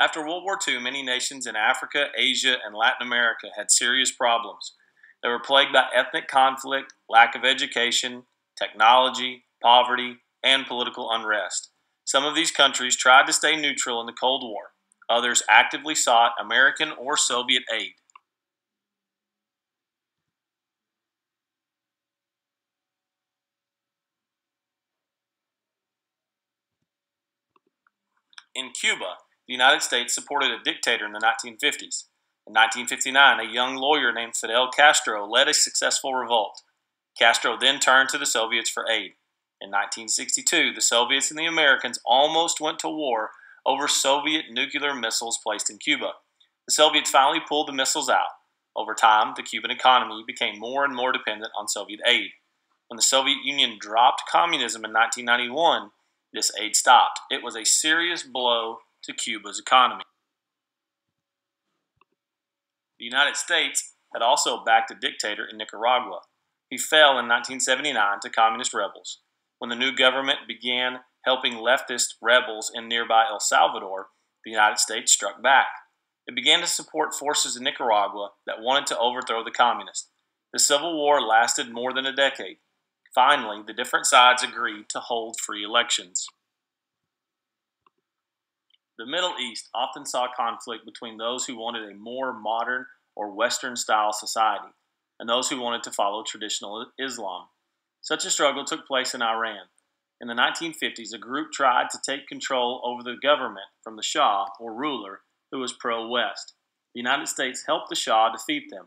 After World War II, many nations in Africa, Asia, and Latin America had serious problems. They were plagued by ethnic conflict, lack of education, technology, poverty, and political unrest. Some of these countries tried to stay neutral in the Cold War. Others actively sought American or Soviet aid. In Cuba, the United States supported a dictator in the 1950s. In 1959, a young lawyer named Fidel Castro led a successful revolt. Castro then turned to the Soviets for aid. In 1962, the Soviets and the Americans almost went to war over Soviet nuclear missiles placed in Cuba. The Soviets finally pulled the missiles out. Over time, the Cuban economy became more and more dependent on Soviet aid. When the Soviet Union dropped communism in 1991, this aid stopped. It was a serious blow to Cuba's economy. The United States had also backed a dictator in Nicaragua. He fell in 1979 to communist rebels. When the new government began helping leftist rebels in nearby El Salvador, the United States struck back. It began to support forces in Nicaragua that wanted to overthrow the communists. The Civil War lasted more than a decade. Finally, the different sides agreed to hold free elections. The Middle East often saw conflict between those who wanted a more modern or Western style society and those who wanted to follow traditional Islam. Such a struggle took place in Iran. In the 1950s, a group tried to take control over the government from the Shah, or ruler, who was pro West. The United States helped the Shah defeat them.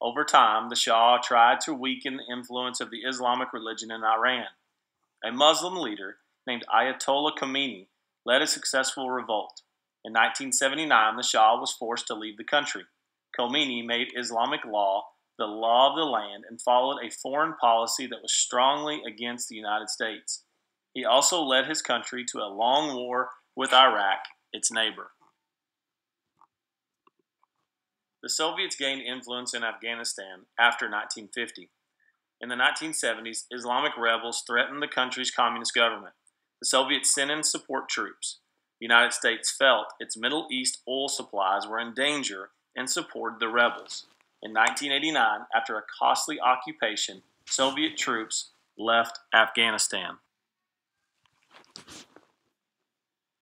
Over time, the Shah tried to weaken the influence of the Islamic religion in Iran. A Muslim leader named Ayatollah Khomeini led a successful revolt. In 1979, the Shah was forced to leave the country. Khomeini made Islamic law the law of the land and followed a foreign policy that was strongly against the United States. He also led his country to a long war with Iraq, its neighbor. The Soviets gained influence in Afghanistan after 1950. In the 1970s, Islamic rebels threatened the country's communist government. The Soviets sent in support troops. The United States felt its Middle East oil supplies were in danger and supported the rebels. In 1989, after a costly occupation, Soviet troops left Afghanistan.